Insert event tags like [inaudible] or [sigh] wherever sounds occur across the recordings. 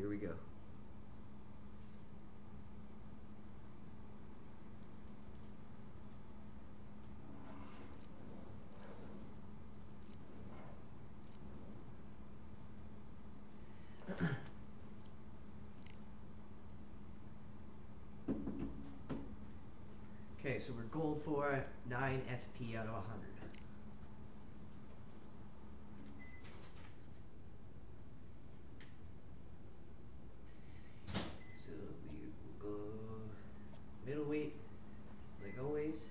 here we go. [clears throat] okay, so we're gold for 9 SP out of 100. So we will go middleweight, like always.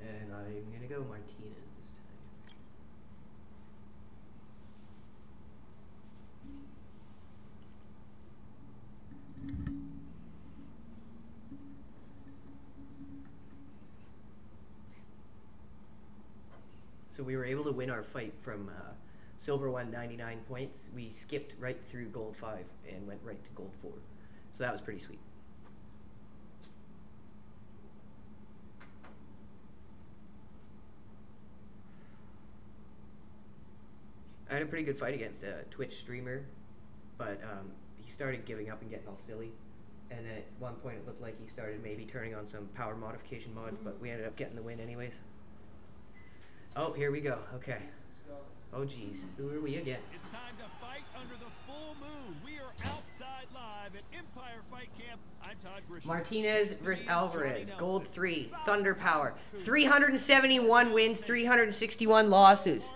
And I'm gonna go Martinez this time. So we were able to win our fight from uh, silver one 99 points. We skipped right through gold five and went right to gold four. So that was pretty sweet. I had a pretty good fight against a Twitch streamer, but um, he started giving up and getting all silly. And then at one point it looked like he started maybe turning on some power modification mods, but we ended up getting the win anyways. Oh, here we go. Okay. Oh, geez. Who are we It's against? time to fight under the full moon. We are outside live at Empire Fight Camp. I'm Todd Grisham. Martinez versus Alvarez. Gold 3. Thunder Power. 371 wins, 361 losses.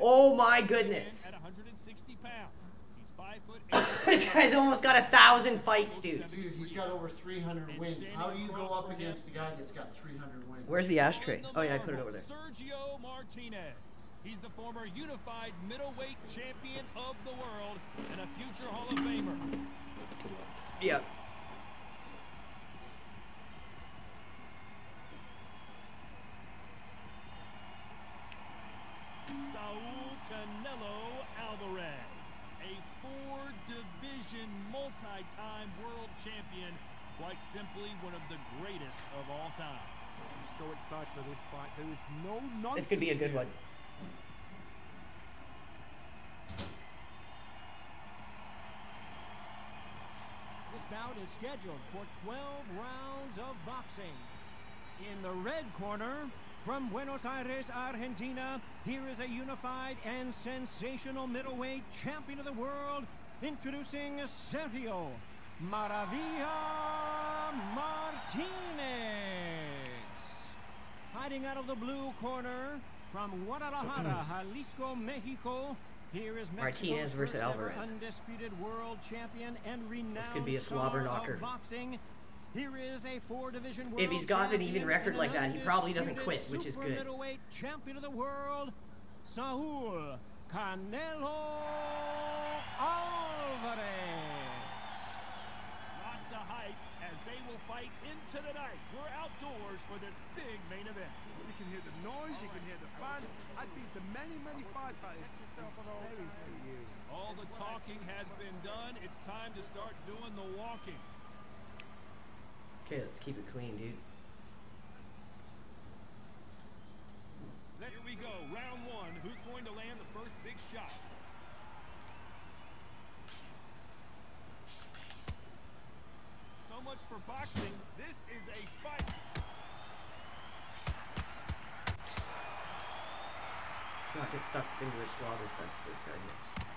Oh, my goodness. At 160 pounds. He's five foot eight. This guy's almost got a thousand fights, dude. Dude, he's got over 300 wins. How do you go up against a guy that's got 300 wins? Where's the ashtray? Oh, yeah, I put it over there. Sergio Martinez. He's the former unified middleweight champion of the world and a future Hall of Famer. Yep. Saul Canelo Alvarez, a four-division multi-time world champion, quite simply one of the greatest of all time. I'm so excited for this fight. There is no nonsense. This could be a good one. This bout is scheduled for 12 rounds of boxing. In the red corner, from Buenos Aires, Argentina, here is a unified and sensational middleweight champion of the world, introducing Sergio Maravilla Martinez. Fighting out of the blue corner, from Guadalajara, [clears throat] Jalisco, Mexico, here is Martinez versus Alvarez. undisputed world champion and renowned could be a slobber knocker. boxing. Here is a four-division If he's got an even record like that, he probably doesn't quit, which is good. champion of the world, Saul Canelo Alvarez. Lots of hype as they will fight into the night. We're outdoors for this big main event. You can hear the noise, you can hear the fun. I've been to many, many fights like this. Very for you. All the talking has been done. It's time to start doing the walking. Okay, let's keep it clean, dude. Here we go, round one. Who's going to land the first big shot? Much for boxing. This is a fight. Let's not get sucked into a slaughter fest for this guy here.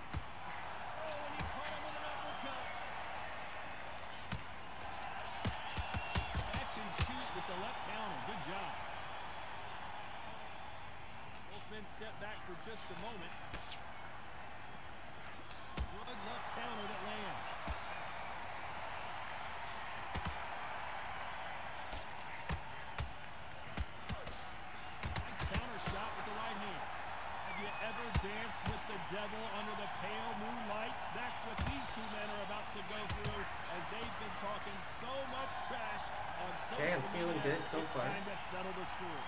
So it's far. time to settle the score.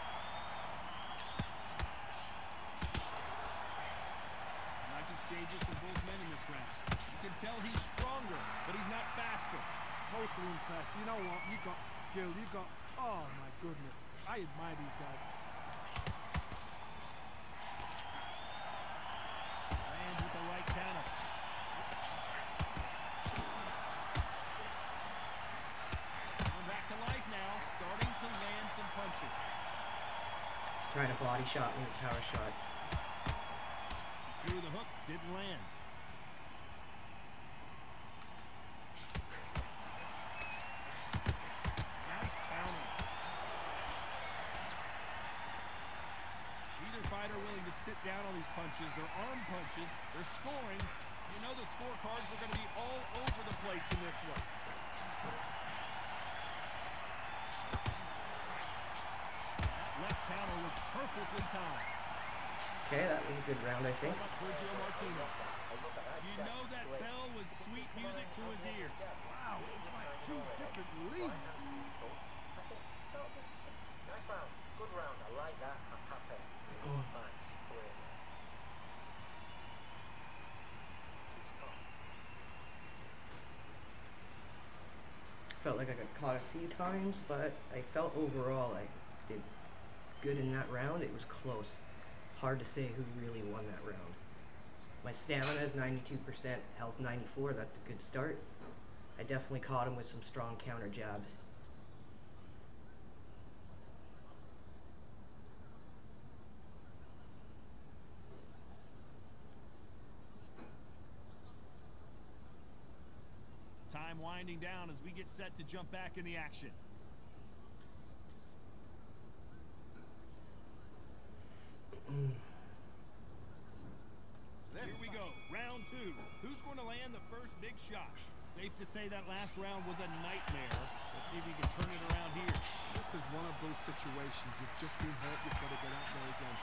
Nice exchanges from both men in this round. You can tell he's stronger, but he's not faster. Totally impressed. You know what? You got skill. You got. Oh my goodness. I admire these guys. punches. He's trying to body shot with power shots. Threw the hook, didn't land. Nice counter. Either fighter willing to sit down on these punches. They're arm punches. They're scoring. You know the scorecards are going to be all over the place in this one. Counter was perfectly timed. Okay, that was a good round, I think. Sergio Martinez? You know that bell was sweet music to his ears. Wow, it's like two different leagues. Nice round. Good round. I like that. I'm happy. Felt like I got caught a few times, but I felt overall I did good in that round. It was close. Hard to say who really won that round. My stamina is 92%, health 94. That's a good start. I definitely caught him with some strong counter jabs. Time winding down as we get set to jump back in the action. Here we go, round two. Who's going to land the first big shot? Safe to say that last round was a nightmare. Let's see if he can turn it around here. This is one of those situations. You've just been hurt. You've got to get out there again.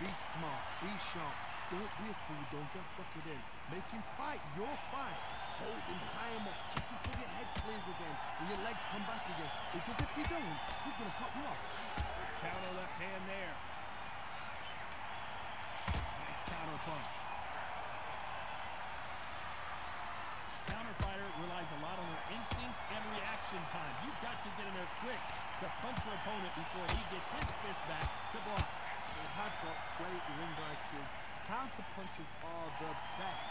Be smart. Be sharp. Don't be a fool. Don't get suckered in. Make him fight your fight. Hold him, tie him up just until your head clears again and your legs come back again. Because if you don't, he's going to cut you off. Counter left hand there. Counter punch. Counter fighter relies a lot on their instincts and reaction time. You've got to get in there quick to punch your opponent before he gets his fist back to block. They have got great ring IQ. Counter punches are the best.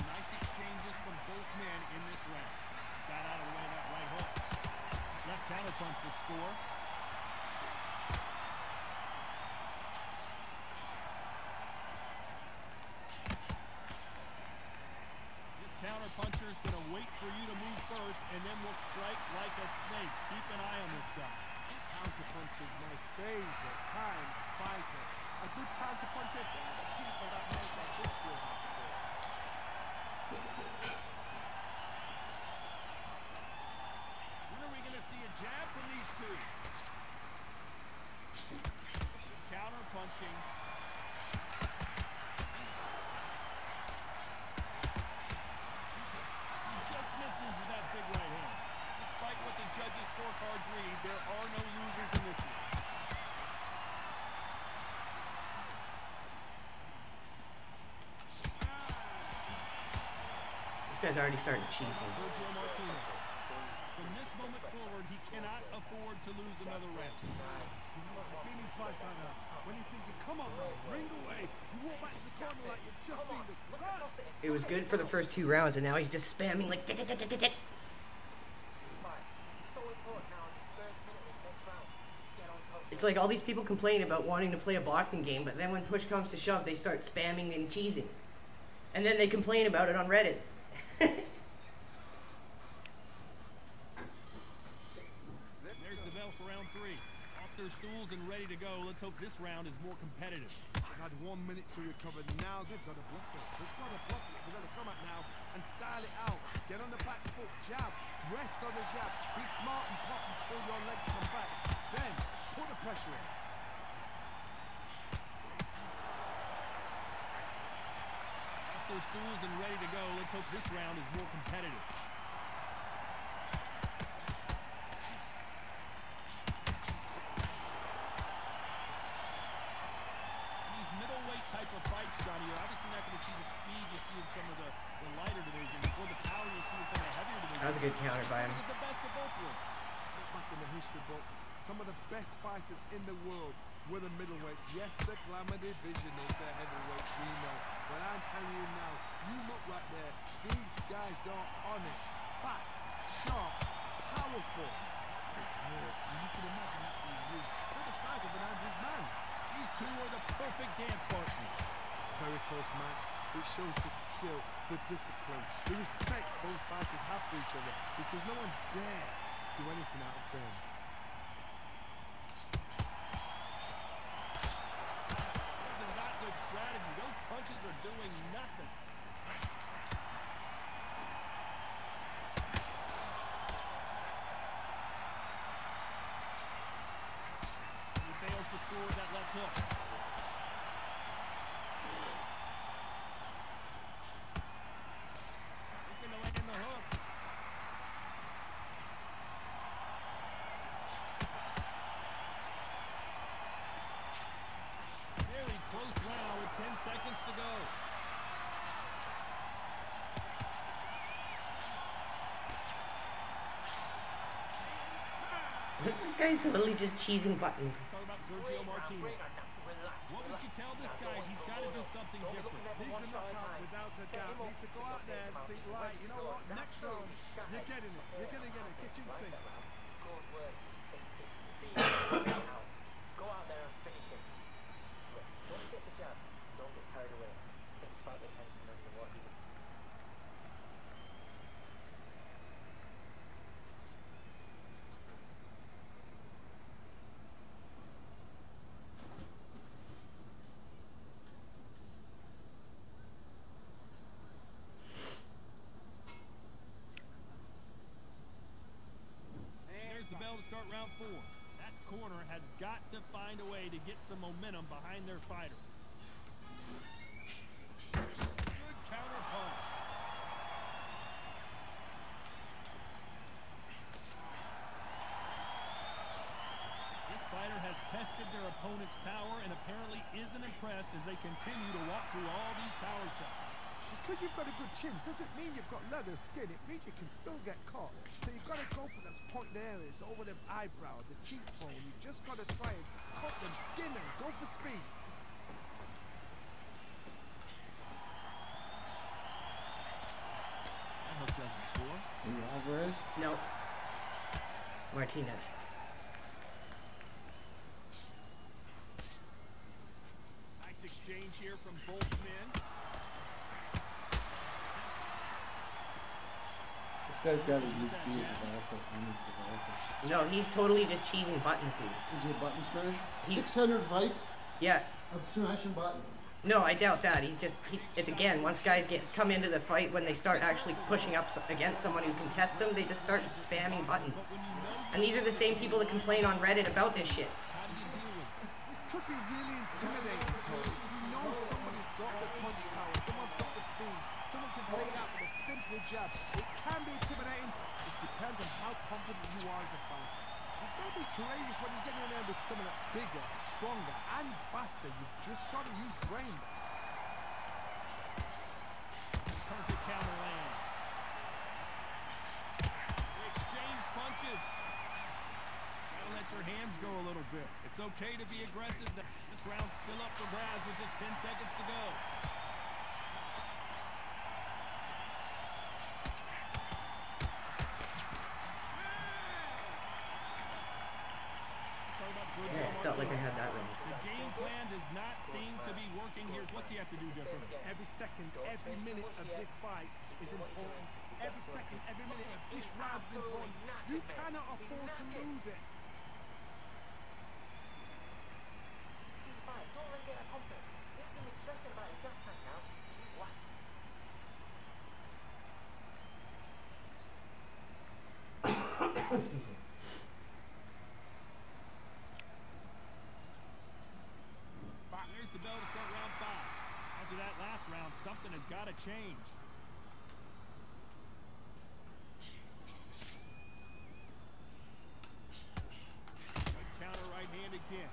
Nice exchanges from both men in this round. Got out of the way of that right hook. Left counter punch the score. This counter puncher is going to wait for you to move first and then will strike like a snake. Keep an eye on this guy. Counterpunch is my favorite kind of fighter. A good counter puncher, they're the people that make that this show hot sport. When are we going to see a jab from these two? Counter punching. He just misses that big right hand. Despite what the judges' scorecards read, there are no losers in this one. This guy's already starting to cheese me. Sergio Martinez. From this moment forward, he cannot afford to lose another round. You know, I've been in fights like that. When you're thinking, come on, man, ring away, you walk back to the corner like you've just seen the sun. It was good for the first two rounds, and now he's just spamming like. Next round. Get on top. It's like all these people complain about wanting to play a boxing game, but then when push comes to shove, they start spamming and cheesing. And then they complain about it on Reddit. [laughs] There's the bell for round three. Off their stools and ready to go. Let's hope this round is more competitive. Had one minute to recover. Now they've got to block it. They've got to block it. They've got to come out now and style it out. Get on the back foot, jab, rest on the jab. Be smart and pop until your legs come back. Then put the pressure in. Off their stools and ready to go. Let's hope this round is more competitive. These middleweight type of fights, Johnny, you're obviously not going to see the speed you see in some of the, the lighter divisions or the power you see in some of the heavier divisions. That was a good counter by him. The best of both worlds. Back in the history books. Some of the best fighters in the world We're the middleweights. Yes, the glamour division is the heavyweights, we know. But I'm telling you now, you look right there. These guys are on it. Fast, sharp, powerful. Yes, you can imagine that being you. They're the size of an average man. These two are the perfect dance partners. Very close match. It shows the skill, the discipline, the respect both fighters have for each other because no one dare do anything out of turn. This is not good strategy. Those punches are doing nothing. He fails to score with that left hook. Looking to land the hook. Very close round with 10 seconds to go. this guy's totally just cheesing buttons. Let's talk about Sergio Martinez. What would you tell this guy? He's got to do something different. He's a knockout without a doubt. He needs to go out there and think, right, you know what, next round, you're getting it. You're going to get a kitchen sink. Good work. Now, Go out there and finish him. Don't get the jab. Don't get carried away. The There's the bell to start round four. That corner has got to find a way to get some momentum behind their fighter. Good counter punch. This fighter has tested their opponent's power and apparently isn't impressed as they continue to walk through all these power shots. Because you've got a good chin doesn't mean you've got leather skin. It means you can still get caught. So you've got to go for those point areas, over the eyebrow, the cheekbone. You just got to try and cut them, skin them, go for speed. That hook doesn't score. Alvarez. No. Martinez. Nice exchange here from both men. This guy's got his new key developer. I need developers. No, he's totally just cheesing buttons, dude. Is he a button smash? He- 600 fights Yeah. of smashing buttons. No, I doubt that. He's just he, it's again. Once guys get come into the fight, when they start actually pushing up s- against someone who can test them, they just start spamming buttons. When you know And these are the same people that complain on Reddit about this shit. how do you deal with it? This could be really intimidating, Tony. You know somebody's got the punch power, someone's got the speed, someone can take it out with a simple It can be intimidating, just depends on how confident you are as a fighter. You've got to be courageous when you get in there with someone that's bigger, stronger, and faster. You've just got to use brain. Perfect counter lands. Exchange punches. Gotta let your hands go a little bit. It's okay to be aggressive. This round's still up for grabs with just 10 seconds to go. Round, something has got to change. Good counter right hand again.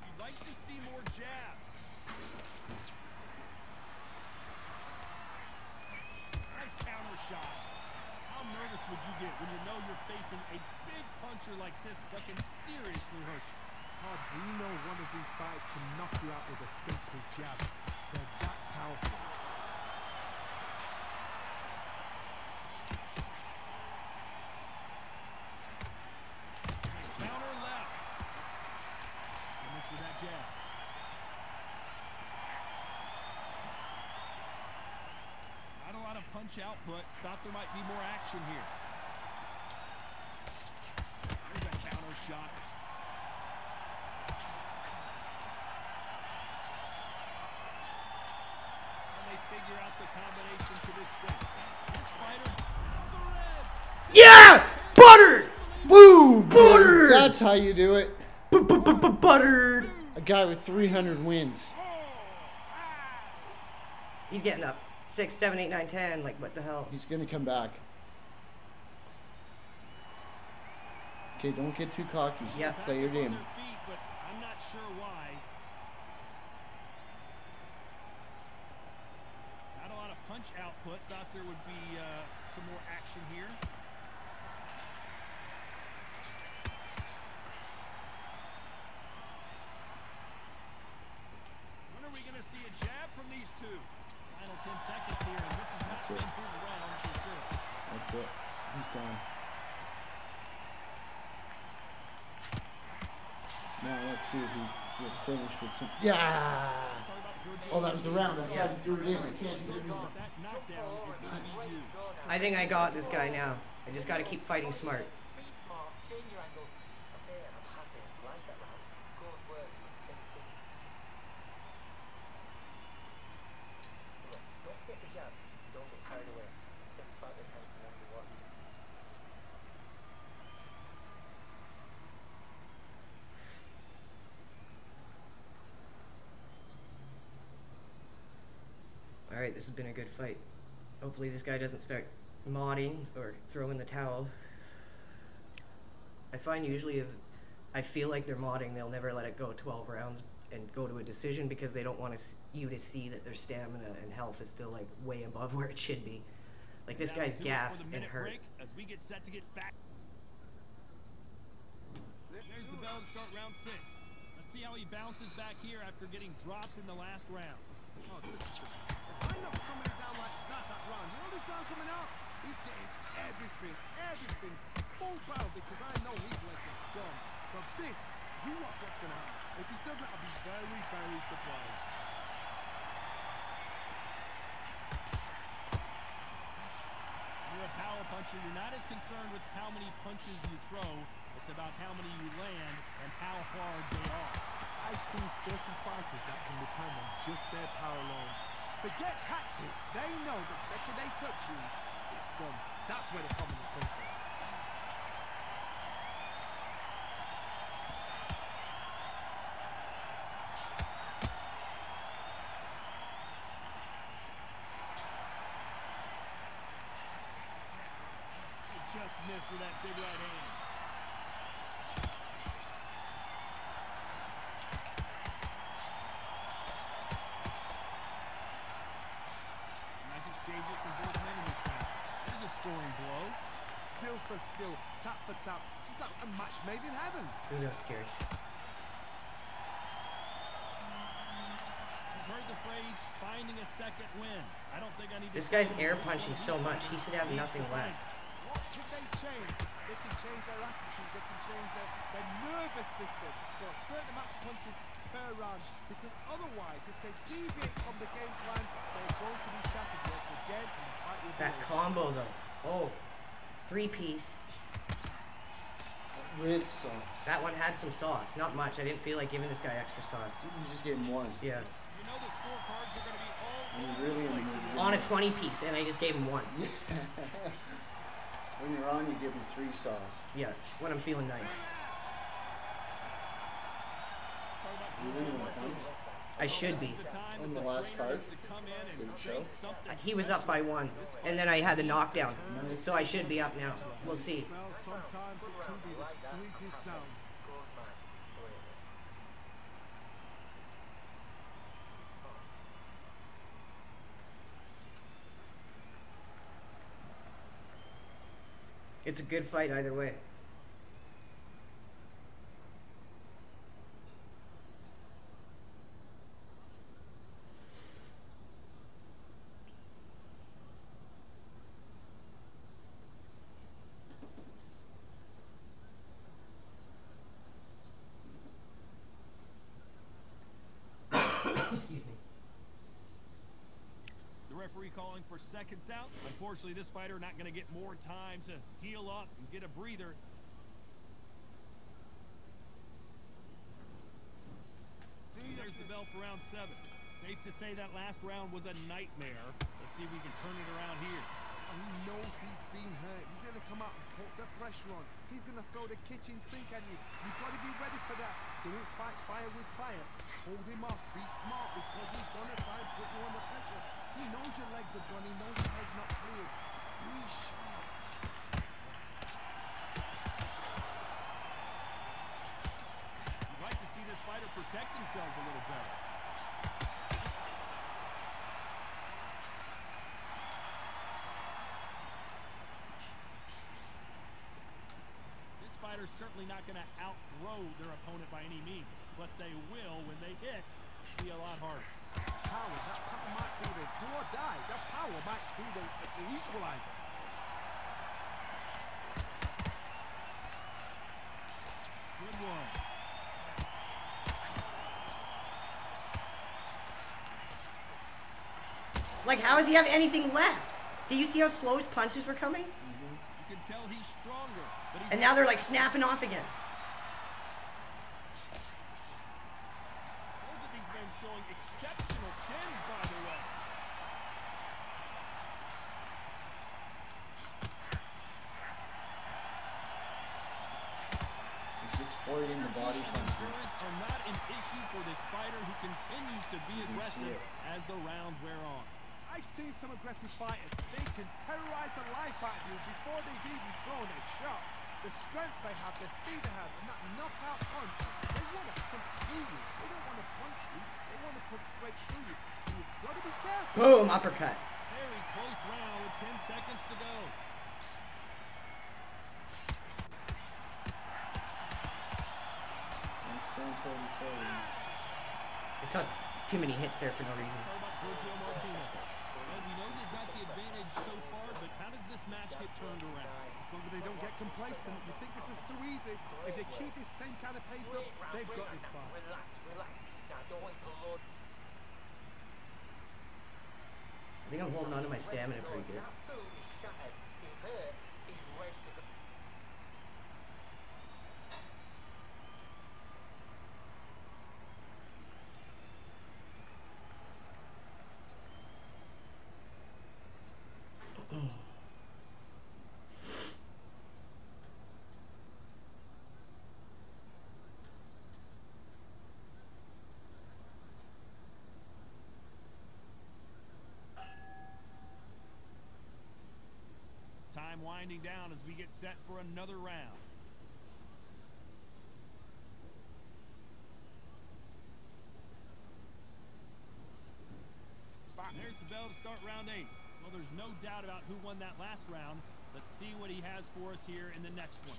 You'd like to see more jabs. Nice counter shot. How nervous would you get when you know you're facing a big puncher like this that can seriously hurt you. Todd, we know one of these fighters can knock you out with a jab. They're that powerful. Counter left. And with that jab. Not a lot of punch output. Thought there might be more action here. That's how you do it. Buttered! A guy with 300 wins. He's getting up. Six, seven, eight, nine, ten. Like, what the hell? He's gonna come back. Okay, don't get too cocky. s- Yeah. Play your back up on game. their He's done. Now let's see if he will finish with some. Yeah. Talk about Sergio Oh, that was the round. I Yeah. threw it in. I can't do it. But that knockdown is going to be huge. I think I got this guy now. I just gotta keep fighting smart, change your angle. I'm there, I'm happy. Like that round. Good work. Finishing. Look, don't get the jab. Don't get carried away. Think about the tension when you watch. Alright, this has been a good fight. Hopefully this guy doesn't start modding or throwing the towel. I find usually if I feel like they're modding, they'll never let it go 12 rounds and go to a decision because they don't want you to see that their stamina and health is still like way above [laughs] where it should be. Like this guy's gassed and hurt. break As we get set to get back. There's the bell to start round six. Let's see how he bounces back here after getting dropped in the last round. Oh, this is I knocked somebody down like that that round. You know this round coming up? He's getting everything, everything full barrel because I know his legs are gone. So this, you watch what's gonna happen. If he doesn't, I'll be very, very surprised. You're a power puncher. You're not as concerned with how many punches you throw. It's about how many you land and how hard they are. I've seen certain fighters that can depend on just their power alone. Forget tactics. They know the second they touch you, it's done. That's where the confidence comes from. Need to This guy's air punching so much, he should have nothing left. What should they change? They can change their attitude, they can change their, their nervous system for a certain amount of punches per round. Because otherwise, if they deviate from the game plan, they're going to be shattered once again and fight be That combo though. Oh, three piece. Red sauce. That one had some sauce. Not much. I didn't feel like giving this guy extra sauce. You just gave him one. Yeah. You know the scorecards are going to be all I mean, over really, the in place. the On a 20 piece, and I just gave him one. [laughs] when you're on, you give him three sauce. Yeah, when I'm feeling nice. Let's talk about You Sergio really want Martinez. points? I should be. On the last card? needs to come in and Did it bring show? something He was up by one, and then I had the knockdown. So I should be up now. We'll see. Well, sometimes it can be the sweetest sound. Good man. Brilliant. It's a good fight either way. Excuse me. The referee calling for seconds out. Unfortunately, this fighter not going to get more time to heal up and get a breather. There's the bell for round seven. Safe to say that last round was a nightmare. Let's see if we can turn it around here. He knows he's been hurt. He's going to come out and put the pressure on. He's going to throw the kitchen sink at you. You've got to be ready for that. Don't fight fire with fire. Hold him off. Be smart because he's going to try and put you under pressure. He knows your legs are gone. He knows your head's not cleared. Be sharp. You'd like to see this fighter protect themselves a little better. This fighter's certainly not going to outthrow their opponent by any means, but they will, when they hit, be a lot harder. Power. That power might be the do or die. That power might be the, the equalizer. Good one. Like, how does he have anything left? Do you see how slow his punches were coming? Mm-hmm. You can tell he's stronger, And now they're like snapping off again. Both of these men showing exceptional chins, by the way. He's exploiting the body Energy and punch. endurance are not an issue for this fighter who continues to be aggressive as the rounds wear on. I've seen some aggressive fighters. They can terrorize the life out of you before they've even thrown a shot. The strength they have, the speed they have, and that knockout punch, they want to punch through you. They don't want to punch you. They want to punch straight through you. So you've got to be careful. Boom, uppercut. Very close round with 10 seconds to go. Don't stand toe to toe. I took too many hits there for no reason. Talk about Sergio Martinez. Well, we know they've got the advantage so far, but how does this match get turned around? As long as they don't get complacent, you think this is too easy. If they keep this same kind of pace up, they've got this fight. Relax, relax. Now don't wait till Lord. I think I'm holding on to my stamina pretty good. He's absolutely shattered. He's hurt. He's ready to go. Time winding down as we get set for another round. There's the bell to start round eight. Well, there's no doubt about who won that last round. Let's see what he has for us here in the next one.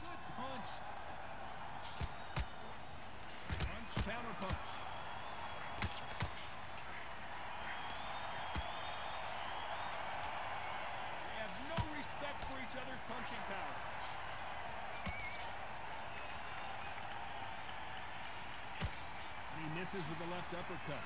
Good punch. Punch, counter punch. They have no respect for each other's punching power. And he misses with the left uppercut.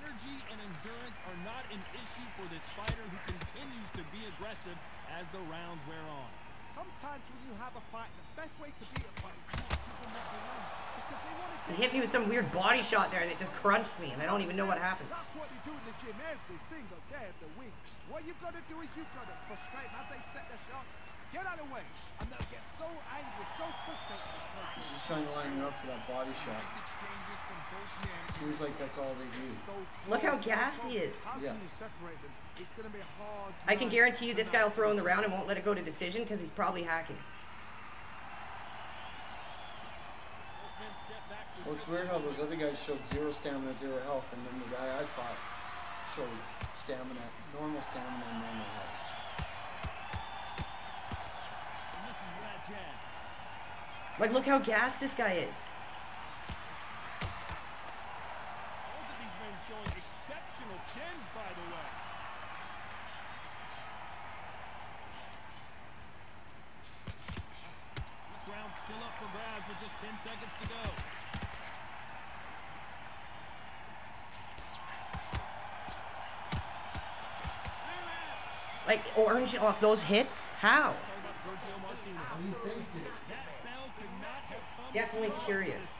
Energy and endurance are not an issue for this fighter who continues to be aggressive as the rounds wear on. Sometimes when you have a fight, the best way to beat a fight is not to give them what they want. Because they want to He hit me with some weird body shot there that just crunched me, and I don't even know what happened. That's what they do in the gym every single day of the week. What you gotta do is you gotta frustrate them as they set their shots. Get out of the way. And they'll get so angry, so frustrated He's just trying to line you up for that body shot. Nice exchanges from both men. Seems like that's all they do. Look how gassed he is. Yeah. can you separate them? It's gonna be a hard. I can guarantee you this guy will throw in the round and won't let it go to decision because he's probably hacking. Well, it's weird how those other guys showed zero stamina, zero health, and then the guy I fought showed stamina, normal stamina, and normal health. And this is that jab. Like, look how gassed this guy is. Both of these men showing exceptional chins, by the way. This round's still up for grabs with just 10 seconds to go. Bell could not have come Definitely curious.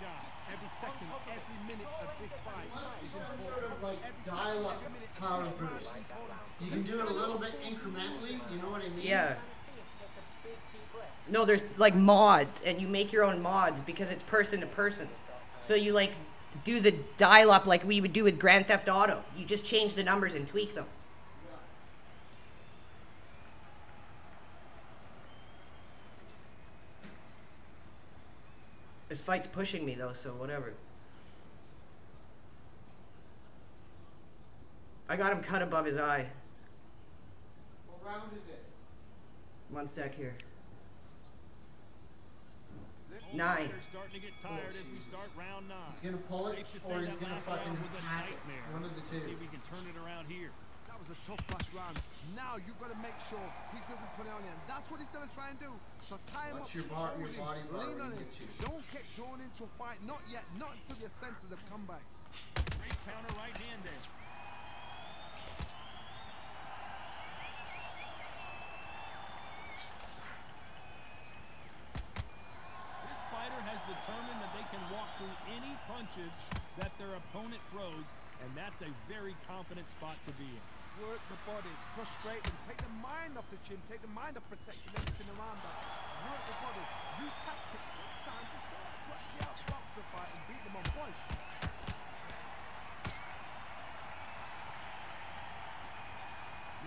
Every minute of this fight. You can do it a little bit incrementally, you know what I mean? Yeah. No, there's like mods, and you make your own mods because it's person to person. So you like do the dial up like we would do with Grand Theft Auto. You just change the numbers and tweak them. This fight's pushing me though, so whatever. I got him cut above his eye. What round is it? One sec here. Nine. fighters starting to get oh, tired as we start round nine. He's gonna pull it Safe to or he's gonna fucking round hack it. nightmare. One of the Let's see if we can turn it around here. That was a tough last round. Now you've got to make sure he doesn't put it on you. And that's what he's going to try and do. So tie him Watch up. your bar- your hold him, body lean on you him. Don't get drawn into a fight. Not yet. Not until your senses have come back. Great counter right hand there. This fighter has determined that they can walk through any punches that their opponent throws, and that's a very confident spot to be in. Work the body. Frustrate him. Take the mind off the chin. Take the mind off protecting everything around that. Work the body. Use tactics sometimes. It's all right to actually outbox a fight and beat them on points.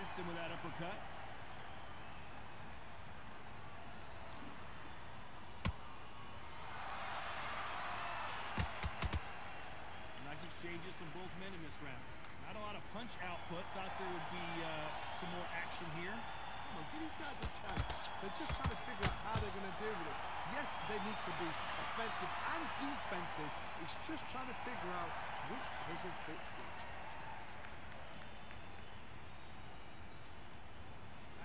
Missed him with that uppercut. Nice exchanges from both men in this round. Not a lot of punch output. Thought there would be uh, some more action here. Come on, give these guys a chance. They're just trying to figure out how they're going to deal with it. Yes, they need to be offensive and defensive. It's just trying to figure out which puzzle fits which.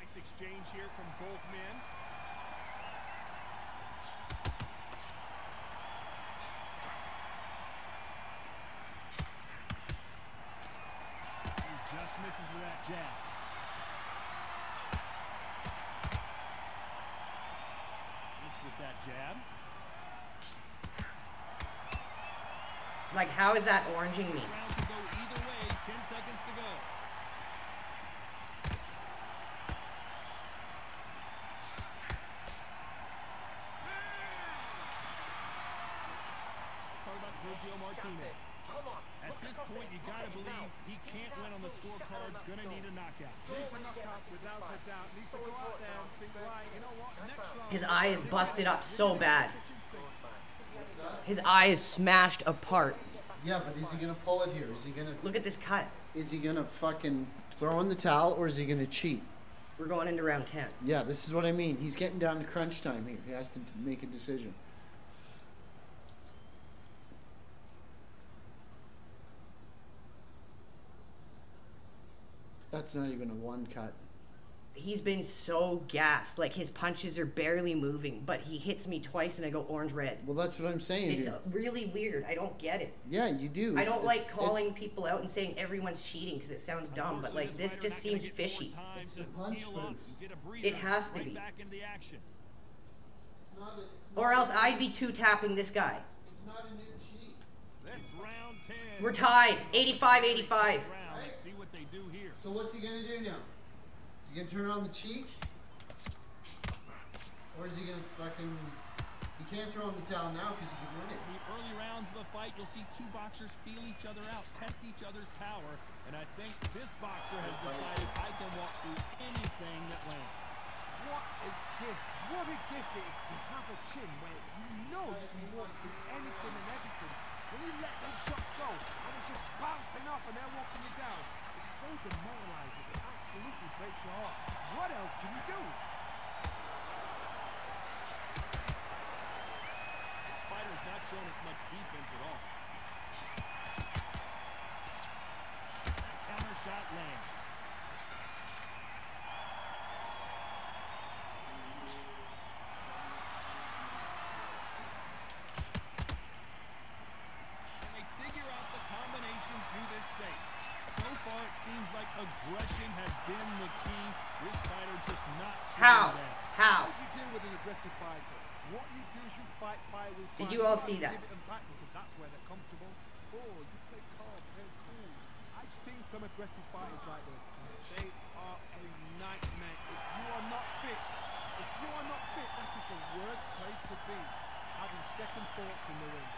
Nice exchange here from both men. He just misses with that jab. Miss with that jab. Like, how is that oranging me? Round could go either way. Ten seconds to go. Let's talk about Sergio Martinez. Come on. At look this at point, you gotta Look believe him he can't win on the scorecards. Gonna need a knockout. A knockout without a doubt. Needs to go out there and think, right, you know what, next round. His eye is busted up so bad. His eye is smashed apart. Yeah, but is he gonna pull it here? Is he gonna Look at this cut. is he gonna fucking throw in the towel or is he gonna cheat? We're going into round 10. Yeah, this is what I mean. He's getting down to crunch time here. He has to make a decision. That's not even a one cut. He's been so gassed. Like, his punches are barely moving, but he hits me twice and I go orange red. Well, that's what I'm saying. It's dude. really weird. I don't get it. yeah, you do. I It's- don't like calling people out and saying everyone's cheating because it sounds dumb, but like this just seems fishy. It's the punch boost. It has to be. Back into the action. It's not a, it's Or else I'd be two tapping this guy. It's not a new cheat. It's round 10. We're tied. 85 85. So what's he going to do now? Is he going to turn on the cheek? Or is he going to fucking... You can't throw in the towel now because he can win it. In the early rounds of the fight, you'll see two boxers feel each other out, test each other's power, and I think this boxer has decided I can walk through anything that lands. What a gift. What a gift it is to have a chin where you know you can walk through anything and everything. When he let those shots go, and it's just bouncing off and they're walking you down. If something moralizing absolutely breaks your heart, what else can you do? The Spider's not shown as much defense at all. Counter shot lands. Aggression has been the key. This fighter just not How? down. How? What you do with an aggressive fighter? What you do is you fight fire with Did you all see that? Give it 'em back because that's where they're comfortable. Or you play calm, play cool. I've seen some aggressive fighters like this. They are a nightmare. If you are not fit, if you are not fit, that is the worst place to be. Having second thoughts in the ring.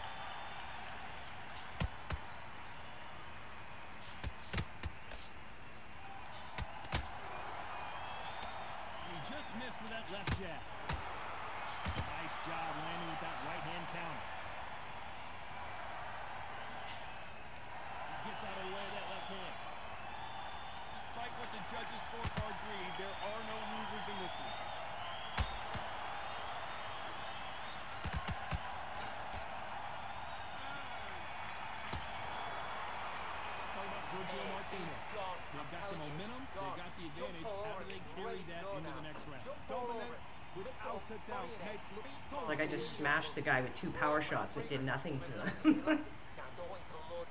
Just smashed the guy with two power shots. It did nothing to him. [laughs] Now don't wait till Lord.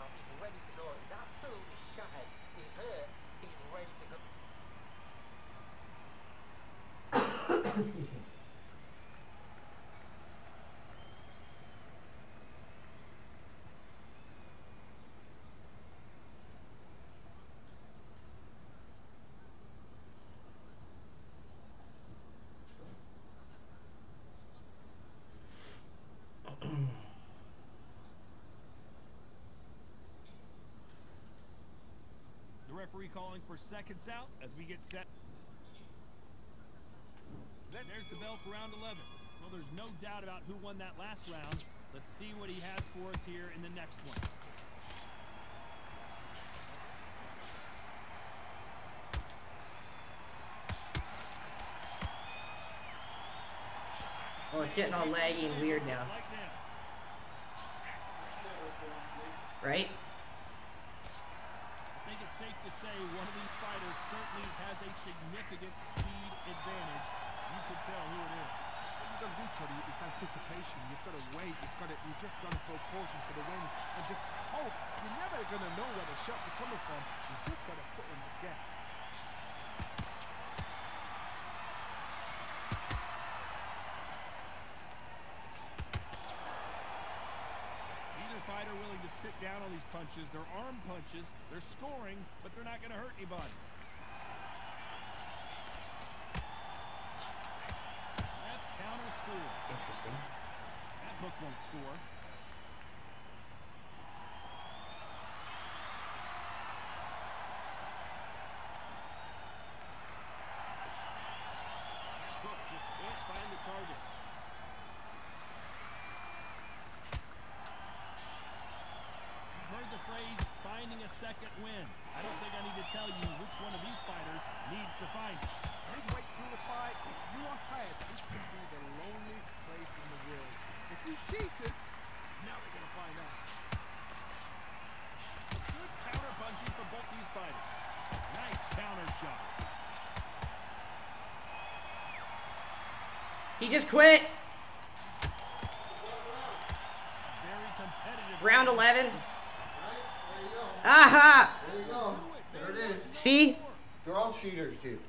Now he's ready to go. He's absolutely shattered. He's hurt. He's ready to go. The referee calling for seconds out as we get set. There's the bell for round 11. Well, there's no doubt about who won that last round. Let's see what he has for us here in the next one. Oh, it's getting all laggy and weird now. right? I think it's safe to say one of these fighters certainly has a significant speed advantage. You can tell who it is. You've got to do, Tony, it's anticipation. You've got to wait. You've got to, you just got to throw caution to the wind and just hope. You're never going to know where the shots are coming from. You just got to put in the guess. Down on these punches. They're arm punches. They're scoring, but they're not going to hurt anybody. Left counter score. Interesting. That hook won't score. Hook just can't find the target. You've heard the phrase finding a second win. I don't think I need to tell you which one of these fighters needs to find it. Midway through the fight, if you are tired, this could be the loneliest place in the world. If you cheated, now we're going to find out. Good counter punching for both these fighters. Nice counter shot. He just quit. Round 11. Right? There. Aha! There you go. There it is. See? They're all cheaters, dude.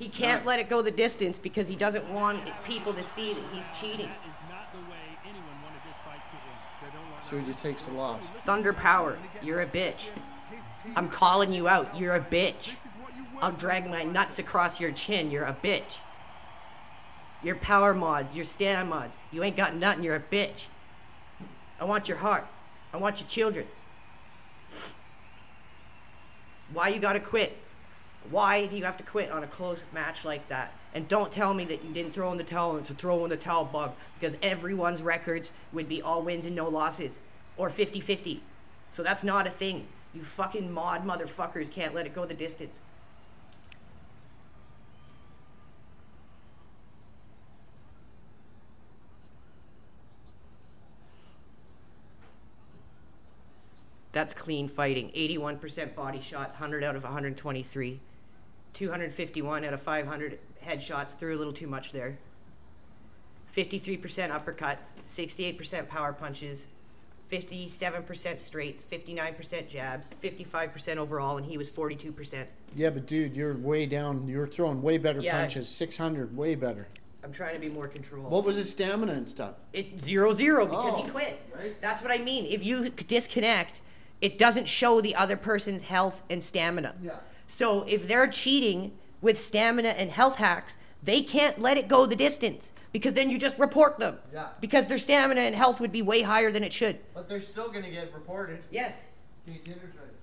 He can't let it go the distance because he doesn't want people to see that he's cheating. That is not the way anyone wanted this fight to end. They don't like So he just takes the loss. Thunder Power, you're a bitch. I'm calling you out. You're a bitch. This is what you work I'll drag my nuts across your chin. You're a bitch. Your power mods, your stand mods. You ain't got nothing. You're a bitch. I want your heart. I want your children. Why you gotta quit? Why do you have to quit on a close match like that? And don't tell me that you didn't throw in the towel. It's a throw in the towel bug because everyone's records would be all wins and no losses or 50-50. So that's not a thing. You fucking mod motherfuckers can't let it go the distance. That's clean fighting. 81% body shots, 100 out of 123. 251 out of 500 headshots. Threw a little too much there. 53% uppercuts, 68% power punches, 57% straights, 59% jabs, 55% overall, and he was 42%. Yeah, but dude, you're way down. You're throwing way better Yeah. punches. 600, way better. I'm trying to be more controlled. What was his stamina and stuff? It zero zero because he Oh, quit. right. That's what I mean. If you disconnect, it doesn't show the other person's health and stamina. Yeah. So if they're cheating with stamina and health hacks, they can't let it go the distance because then you just report them. Yeah. Because their stamina and health would be way higher than it should. But they're still gonna get reported. Yes. Okay.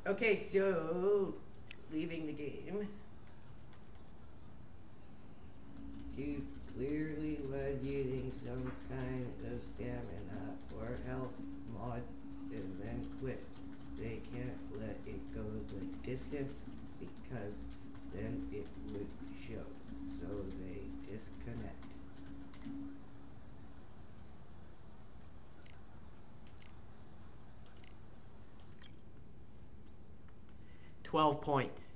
Okay, so leaving the game. You clearly was using some kind of stamina or health mod and then quit. They can't let it go the distance because then it would show. So they disconnect. Twelve points.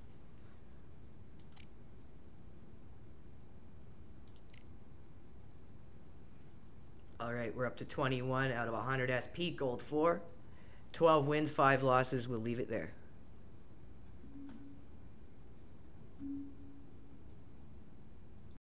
All right, we're up to 21 out of 100 SP, gold 4. 12 wins, 5 losses. We'll leave it there.